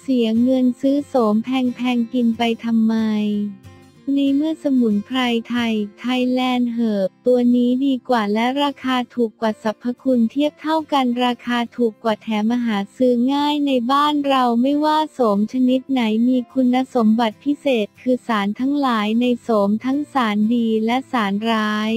เสียเงินซื้อโสมแพงๆกินไปทำไมในเมื่อสมุนไพรไทย ไทยแลนด์เหิบ ตัวนี้ดีกว่าและราคาถูกกว่าสรรพคุณเทียบเท่ากันราคาถูกกว่าแถมมหาซื้อง่ายในบ้านเราไม่ว่าโสมชนิดไหนมีคุณสมบัติพิเศษคือสารทั้งหลายในโสมทั้งสารดีและสารร้าย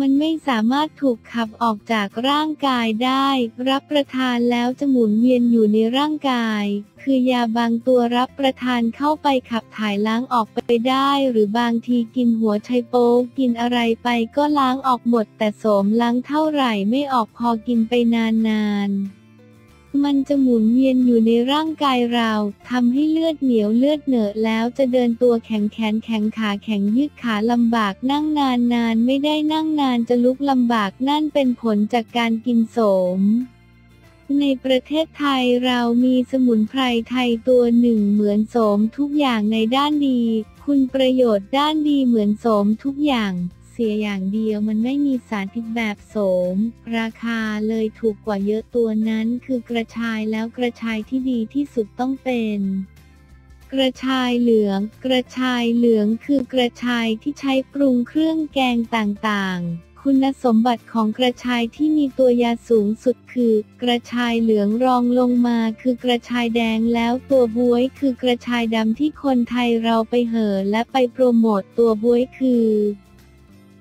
มันไม่สามารถถูกขับออกจากร่างกายได้ รับประทานแล้วจะหมุนเวียนอยู่ในร่างกาย คือยาบางตัวรับประทานเข้าไปขับถ่ายล้างออกไปได้ หรือบางทีกินหัวไชโป๊กินอะไรไปก็ล้างออกหมด แต่โสมล้างเท่าไหร่ไม่ออกพอกินไปนานๆ มันจะหมุนเวียนอยู่ในร่างกายเราทำให้เลือดเหนียวเลือดเหนอะแล้วจะเดินตัวแข็งแขนแข็งขาแข็งยืดขาลำบากนั่งนานนานไม่ได้นั่งนานจะลุกลำบากนั่นเป็นผลจากการกินโสมในประเทศไทยเรามีสมุนไพรไทยตัวหนึ่งเหมือนโสมทุกอย่างในด้านดี คุณประโยชน์ด้านดีเหมือนโสมทุกอย่าง สียอย่างเดียวมันไม่มีสารพิษแบบโสม ราคาเลยถูกกว่าเยอะตัวนั้นคือกระชายแล้วกระชายที่ดีที่สุดต้องเป็น กระชายเหลือง กระชายเหลืองคือกระชายที่ใช้ปรุงเครื่องแกงต่างๆคุณสมบัติของกระชายที่มีตัวยาสูงสุดคือ กระชายเหลืองรองลงมาคือกระชายแดงแล้วตัวบวยคือกระชายดำที่คนไทยเราไปเห่อและไปโปรโมตตัวบวยคือ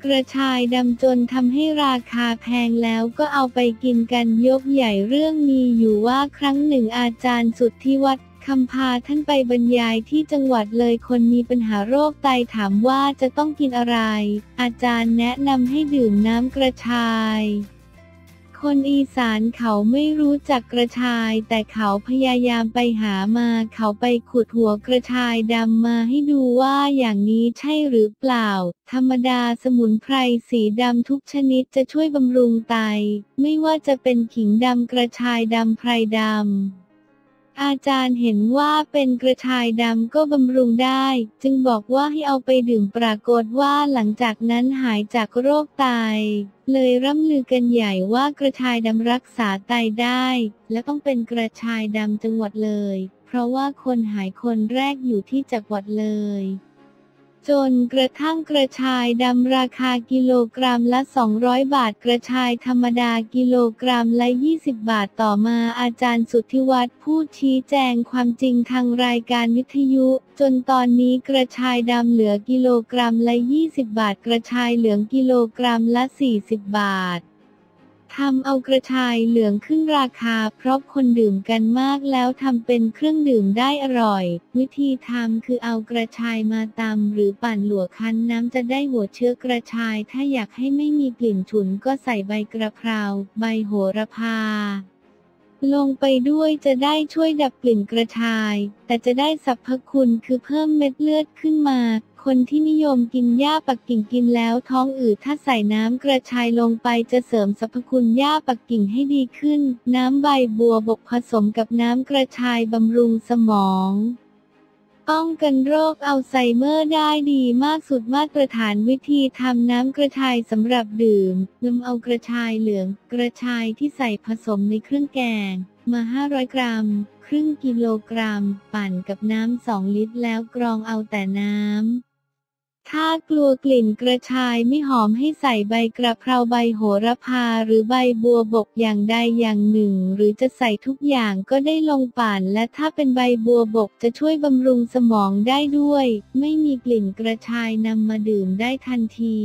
กระชายดำจนทำให้ราคาแพงแล้วก็เอาไปกินกันยกใหญ่เรื่องมีอยู่ว่าครั้งหนึ่งอาจารย์สุดที่วัดคำพาท่านไปบรรยายที่จังหวัดเลยคนมีปัญหาโรคไตถามว่าจะต้องกินอะไร อาจารย์แนะนำให้ดื่มน้ำกระชาย คนอีสานเขาไม่รู้จักกระชาย แต่เขาพยายามไปหามา เขาไปขุดหัวกระชายดำมาให้ดูว่าอย่างนี้ใช่หรือเปล่า ธรรมดาสมุนไพรสีดำทุกชนิดจะช่วยบำรุงไต ไม่ว่าจะเป็นขิงดำกระชายดำไพรดำ อาจารย์เห็นว่าเป็นกระชายดำก็บำรุงได้ จึงบอกว่าให้เอาไปดื่มปรากฏว่าหลังจากนั้นหายจากโรคไตเลยร่ำลือกันใหญ่ว่ากระชายดำรักษาไตได้ และต้องเป็นกระชายดำจังหวัดเลย เพราะว่าคนหายคนแรกอยู่ที่จังหวัดเลย จนกระทั่งกระชายดำราคากิโลกรัมละ 200 บาท กระชายธรรมดากิโลกรัมละ 20 บาทต่อมาอาจารย์สุทธิวัฒน์พูดชี้แจงความจริงทางรายการวิทยุ จนตอนนี้กระชายดำเหลือกิโลกรัมละ 20 บาท กระชายเหลืองกิโลกรัมละ 40 บาท ทำเอากระชายเหลืองขึ้นราคา เพราะคนดื่มกันมากแล้วทำเป็นเครื่องดื่มได้อร่อย วิธีทำคือเอากระชายมาตำหรือปั่นหลวคั้นน้ำจะได้หัวเชื้อกระชาย ถ้าอยากให้ไม่มีกลิ่นฉุนก็ใส่ใบกระเพรา ใบโหระพา ลงไปด้วยจะได้ช่วยดับกลิ่นกระชาย แต่จะได้สรรพคุณคือเพิ่มเม็ดเลือดขึ้นมา คนที่นิยมกินหญ้าปักกิ่งกินแล้วท้องอืดถ้าใส่น้ำกระชายลงไปจะเสริมสรรพคุณหญ้าปักกิ่งให้ดีขึ้น น้ำใบบัวบกผสมกับน้ำกระชายบำรุงสมอง ป้องกันโรคอัลไซเมอร์ได้ดีมากสุดมาตรฐานวิธีทำน้ำกระชายสำหรับดื่มนำเอากระชายเหลือง กระชายที่ใส่ผสมในเครื่องแกง มา 500 กรัม ครึ่งกิโลกรัม ปั่นกับน้ำ 2 ลิตรแล้วกรองเอาแต่น้ำ ถ้ากลัวกลิ่นกระชายไม่หอมให้ใส่ใบกระเพราใบโหระพาหรือใบบัวบกอย่างใดอย่างหนึ่ง หรือจะใส่ทุกอย่างก็ได้ลงป่านและถ้าเป็นใบบัวบกจะช่วยบำรุงสมองได้ด้วย ไม่มีกลิ่นกระชายนำมาดื่มได้ทันที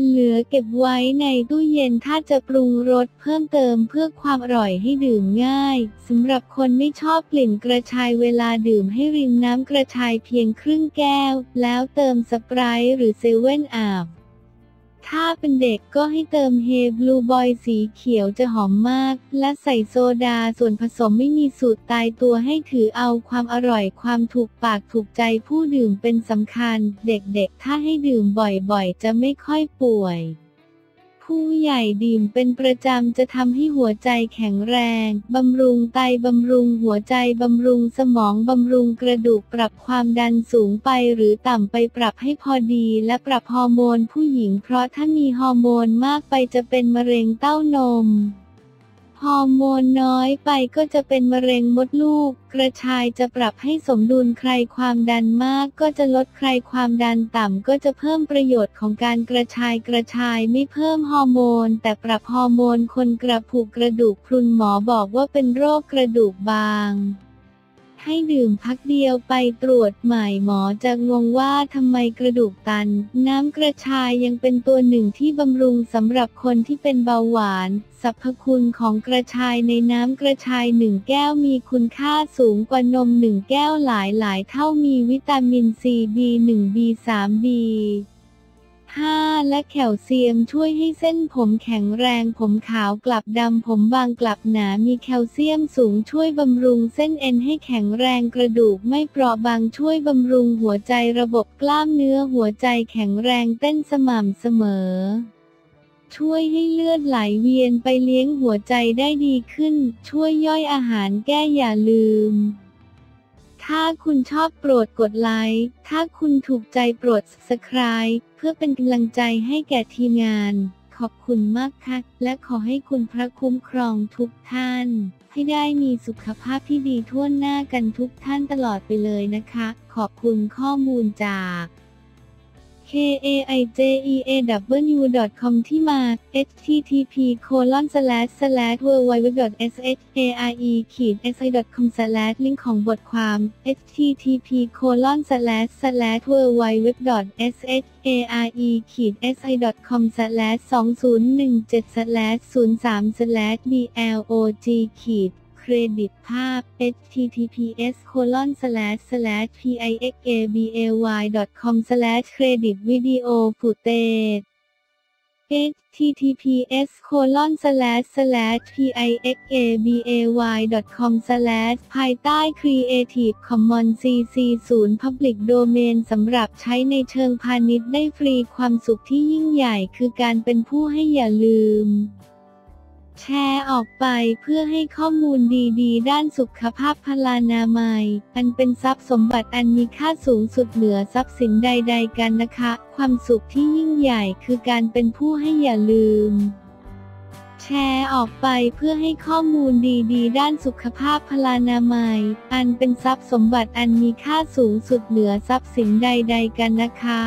เหลือเก็บไว้ในตู้เย็นถ้าจะปรุงรสเพิ่มเติมเพื่อความอร่อยให้ดื่มง่ายสำหรับคนไม่ชอบกลิ่นกระชายเวลาดื่มให้รินน้ำกระชายเพียงครึ่งแก้ว แล้วเติมสปรายหรือเซเว่นอาบ ถ้าเป็นเด็กก็ให้เติมเฮบลูบอยสีเขียวจะหอมมาก และใส่โซดาส่วนผสมไม่มีสูตรตายตัวให้ถือเอาความอร่อยความถูกปากถูกใจผู้ดื่มเป็นสำคัญ เด็กๆ ถ้าให้ดื่มบ่อยๆ จะไม่ค่อยป่วย ผู้ใหญ่ดื่มเป็นประจำจะทำให้หัวใจแข็งแรง บำรุงไตบำรุงหัวใจบำรุงสมองบำรุงกระดูกปรับความดันสูงไปหรือต่ำไปปรับให้พอดี และปรับฮอร์โมนผู้หญิงเพราะถ้ามีฮอร์โมนมากไปจะเป็นมะเร็งเต้านม ฮอร์โมนน้อยไปก็จะเป็นมะเร็งมดลูก กระชายจะปรับให้สมดุลใครความดันมากก็จะลดใครความดันต่ำก็จะเพิ่มประโยชน์ของการกระชายกระชายไม่เพิ่มฮอร์โมน แต่ปรับฮอร์โมนคนกระผูกกระดูกพรุนหมอบอกว่าเป็นโรคกระดูกบาง ให้ดื่มพักเดียวไปตรวจใหม่หมอจะงงว่าทำไมกระดูกตัน น้ำกระชายยังเป็นตัวหนึ่งที่บำรุงสำหรับคนที่เป็นเบาหวาน สรรพคุณของกระชายในน้ำกระชายหนึ่งแก้วมีคุณค่าสูงกว่านมหนึ่งแก้วหลายหลายเท่ามีวิตามินซี B1 B3 B 5 และแคลเซียมช่วยให้เส้นผมแข็งแรง ผมขาวกลับดำ ผมบางกลับหนา มีแคลเซียมสูงช่วยบำรุงเส้นเอ็นให้แข็งแรงกระดูกไม่เปราะบางช่วยบำรุงหัวใจระบบกล้ามเนื้อหัวใจแข็งแรงเต้นสม่ำเสมอ ช่วยให้เลือดไหลเวียนไปเลี้ยงหัวใจได้ดีขึ้น ช่วยย่อยอาหารแก้อย่าลืมถ้าคุณชอบโปรดกดไลค์ ถ้าคุณถูกใจโปรด subscribe พื่อเป็นกำลังใจให้แก่ทีมงาน ขอบคุณมากค่ะ และขอให้คุณพระคุ้มครองทุกท่าน ให้ได้มีสุขภาพที่ดีทั่วหน้ากันทุกท่านตลอดไปเลยนะคะ ขอบคุณข้อมูลจาก kaijeaw.com ที่มา http colon slash slash www.share si.com slash ลิงก์ของบทความ http colon slash slash www.share si.com slash 2017 slash 03 slash blog เครดิตภาพ https colon slash slash pixabay com slash credit video footage https colon slash slash pixabay com slash ภายใต้ Creative Commons CC 0 Public Domain สำหรับใช้ในเชิงพาณิชย์ได้ฟรีความสุขที่ยิ่งใหญ่คือการเป็นผู้ให้อย่าลืม แชร์ออกไปเพื่อให้ข้อมูลดี ๆ ด้านสุขภาพพลานามัย อันเป็นทรัพย์สมบัติอันมีค่าสูงสุดเหนือทรัพย์สินใด ๆ กันนะคะ ความสุขที่ยิ่งใหญ่คือการเป็นผู้ให้อย่าลืม แชร์ออกไปเพื่อให้ข้อมูลดีๆ ด้านสุขภาพพลานามัย อันเป็นทรัพย์สมบัติอันมีค่าสูงสุดเหนือทรัพย์สินใด ๆ กันนะคะ